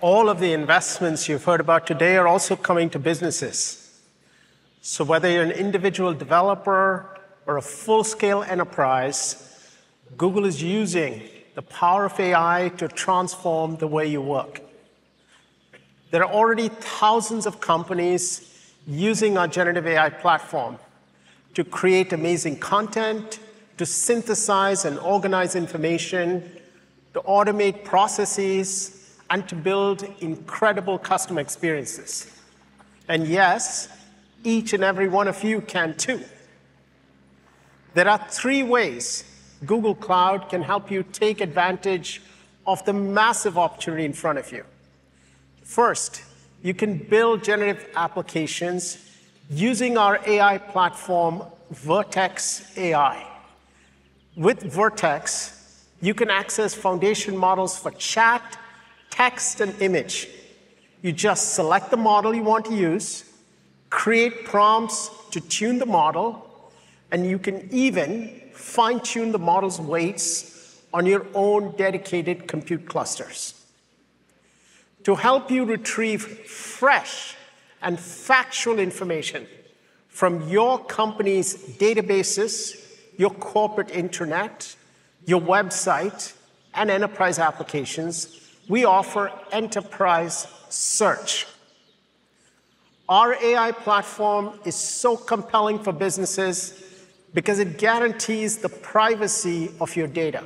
all of the investments you've heard about today are also coming to businesses. So whether you're an individual developer or a full-scale enterprise, Google is using the power of AI to transform the way you work. There are already thousands of companies using our generative AI platform to create amazing content, to synthesize and organize information, to automate processes, and to build incredible customer experiences. And yes, each and every one of you can too. There are three ways Google Cloud can help you take advantage of the massive opportunity in front of you. First, you can build generative applications using our AI platform, Vertex AI. With Vertex, you can access foundation models for chat, text, and image. You just select the model you want to use, create prompts to tune the model, and you can even fine-tune the model's weights on your own dedicated compute clusters. To help you retrieve fresh and factual information from your company's databases, your corporate internet, your website, and enterprise applications, we offer Enterprise Search. Our AI platform is so compelling for businesses because it guarantees the privacy of your data.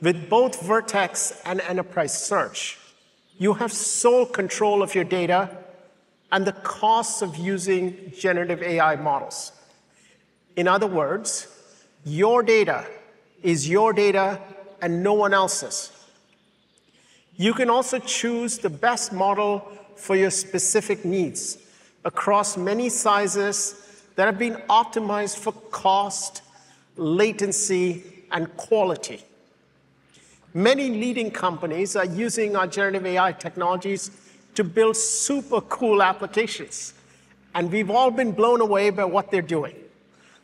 With both Vertex and Enterprise Search, you have sole control of your data and the costs of using generative AI models. In other words, your data is your data and no one else's. You can also choose the best model for your specific needs across many sizes that have been optimized for cost, latency, and quality. Many leading companies are using our generative AI technologies to build super cool applications, and we've all been blown away by what they're doing.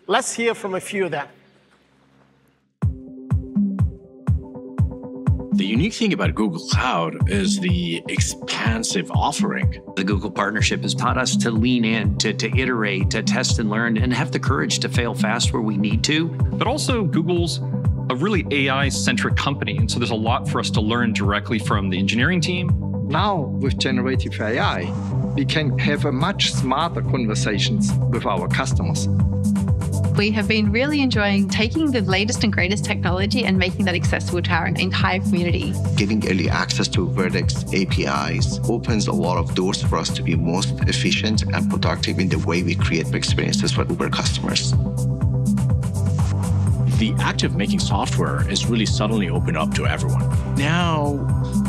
Let's hear from a few of them. The unique thing about Google Cloud is the expansive offering. The Google partnership has taught us to lean in, to iterate, to test and learn, and have the courage to fail fast where we need to. But also, Google's a really AI-centric company, and so there's a lot for us to learn directly from the engineering team. Now, with generative AI, we can have much smarter conversations with our customers. We have been really enjoying taking the latest and greatest technology and making that accessible to our entire community. Giving early access to Vertex APIs opens a lot of doors for us to be most efficient and productive in the way we create experiences for Uber customers. The act of making software is really suddenly opened up to everyone. Now,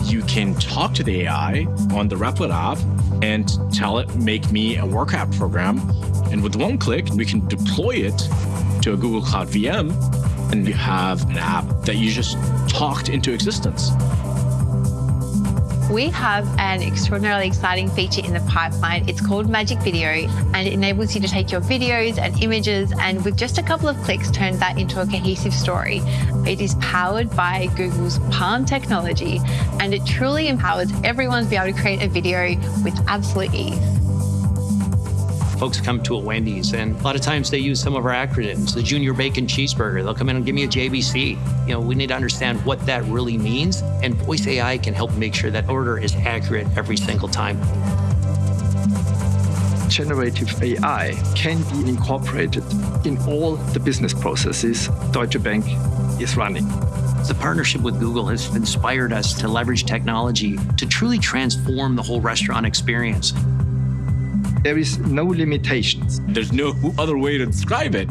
you can talk to the AI on the Replit app and tell it, "Make me a Work app program." And with one click, we can deploy it to a Google Cloud VM, and you have an app that you just talked into existence. We have an extraordinarily exciting feature in the pipeline. It's called Magic Video, and it enables you to take your videos and images, and with just a couple of clicks, turn that into a cohesive story. It is powered by Google's PaLM technology, and it truly empowers everyone to be able to create a video with absolute ease. Folks come to a Wendy's, and a lot of times they use some of our acronyms, the Junior Bacon Cheeseburger. They'll come in and give me a JBC. You know, we need to understand what that really means, and Voice AI can help make sure that order is accurate every single time. Generative AI can be incorporated in all the business processes Deutsche Bank is running. The partnership with Google has inspired us to leverage technology to truly transform the whole restaurant experience. There is no limitations. There's no other way to describe it.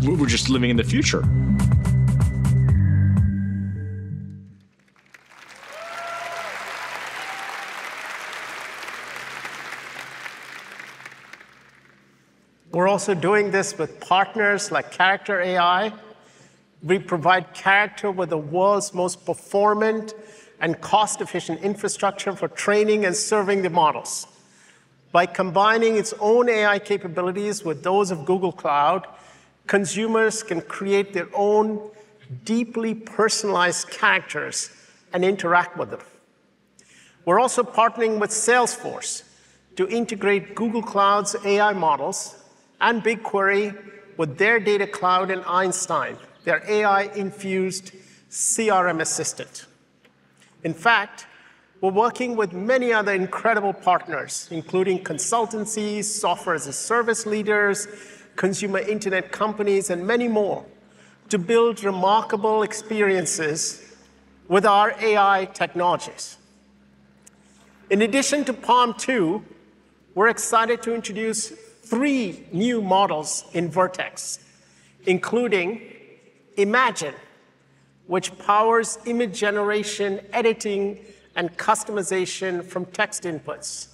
We're just living in the future. We're also doing this with partners like Character AI. We provide Character with the world's most performant and cost-efficient infrastructure for training and serving the models. By combining its own AI capabilities with those of Google Cloud, consumers can create their own deeply personalized characters and interact with them. We're also partnering with Salesforce to integrate Google Cloud's AI models and BigQuery with their data cloud and Einstein, their AI-infused CRM assistant. In fact, we're working with many other incredible partners, including consultancies, software as a service leaders, consumer internet companies, and many more, to build remarkable experiences with our AI technologies. In addition to PaLM 2, we're excited to introduce three new models in Vertex, including Imagen, which powers image generation, editing, and customization from text inputs.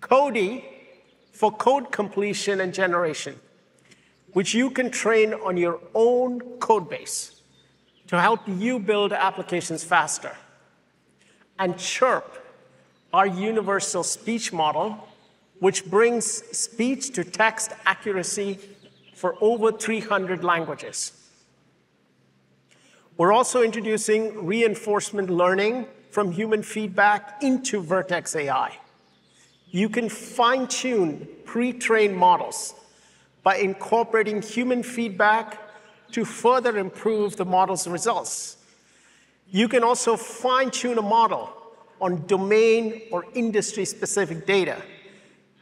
Codey for code completion and generation, which you can train on your own code base to help you build applications faster. And Chirp, our universal speech model, which brings speech-to-text accuracy for over 300 languages. We're also introducing reinforcement learning from human feedback into Vertex AI. You can fine-tune pre-trained models by incorporating human feedback to further improve the model's results. You can also fine-tune a model on domain or industry-specific data,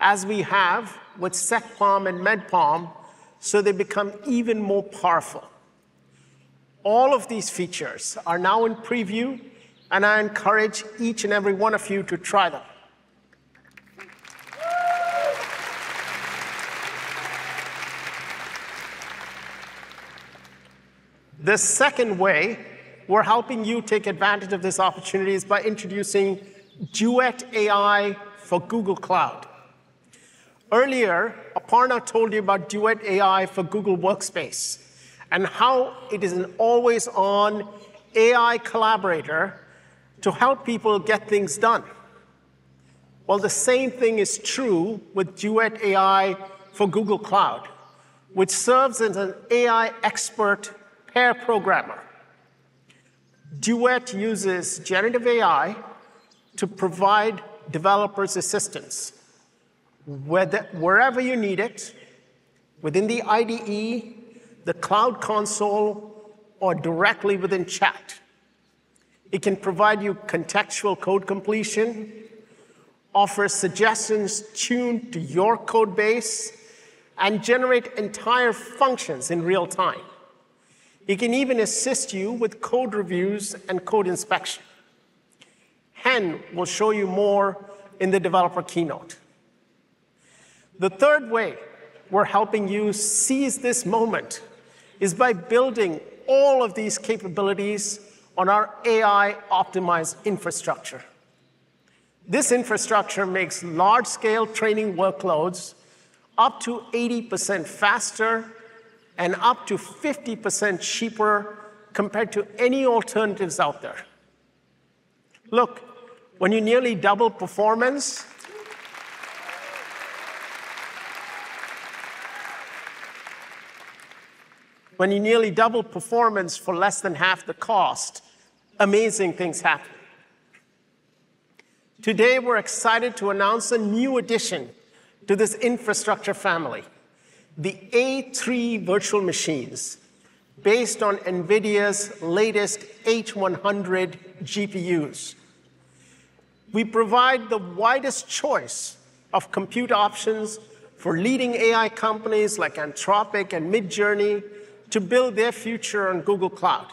as we have with SecPaLM and MedPaLM, so they become even more powerful. All of these features are now in preview, and I encourage each and every one of you to try them. The second way we're helping you take advantage of this opportunity is by introducing Duet AI for Google Cloud. Earlier, Aparna told you about Duet AI for Google Workspace and how it is an always-on AI collaborator to help people get things done. Well, the same thing is true with Duet AI for Google Cloud, which serves as an AI expert pair programmer. Duet uses generative AI to provide developers assistance wherever you need it, within the IDE, the Cloud Console, or directly within chat. It can provide you contextual code completion, offer suggestions tuned to your code base, and generate entire functions in real time. It can even assist you with code reviews and code inspection. Hen will show you more in the developer keynote. The third way we're helping you seize this moment is by building all of these capabilities on our AI-optimized infrastructure. This infrastructure makes large-scale training workloads up to 80% faster and up to 50% cheaper compared to any alternatives out there. Look, when you nearly double performance when you nearly double performance for less than half the cost, amazing things happen. Today, we're excited to announce a new addition to this infrastructure family, the A3 virtual machines, based on NVIDIA's latest H100 GPUs. We provide the widest choice of compute options for leading AI companies like Anthropic and Midjourney to build their future on Google Cloud.